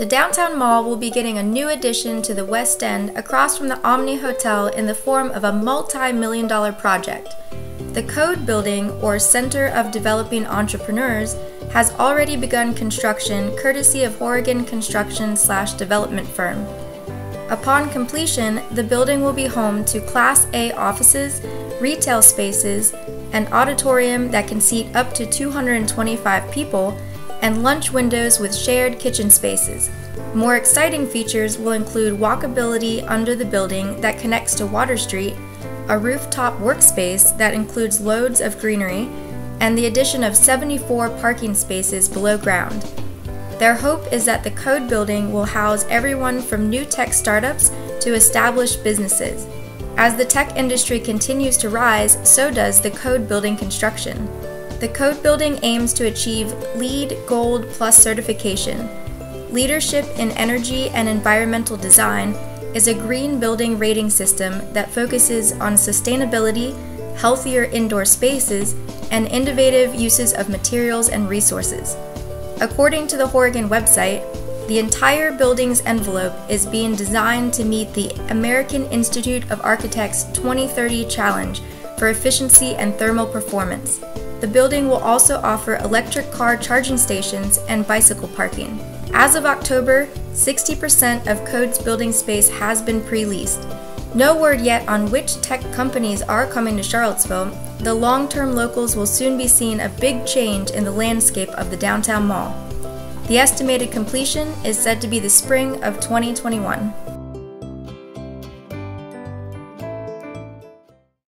The downtown mall will be getting a new addition to the West End across from the Omni Hotel in the form of a multi million dollar project. The Code Building, or Center of Developing Entrepreneurs, has already begun construction courtesy of Hourigan Construction slash development firm. Upon completion, the building will be home to Class A offices, retail spaces, an auditorium that can seat up to 225 people, and lunch windows with shared kitchen spaces. More exciting features will include walkability under the building that connects to Water Street, a rooftop workspace that includes loads of greenery, and the addition of 74 parking spaces below ground. Their hope is that the Code Building will house everyone from new tech startups to established businesses. As the tech industry continues to rise, so does the Code Building construction. The Code Building aims to achieve LEED Gold Plus certification. Leadership in Energy and Environmental Design is a green building rating system that focuses on sustainability, healthier indoor spaces, and innovative uses of materials and resources. According to the Hourigan website, the entire building's envelope is being designed to meet the American Institute of Architects 2030 challenge for efficiency and thermal performance. The building will also offer electric car charging stations and bicycle parking. As of October, 60% of Code's building space has been pre leased. No word yet on which tech companies are coming to Charlottesville, the long term locals will soon be seeing a big change in the landscape of the downtown mall. The estimated completion is said to be the spring of 2021.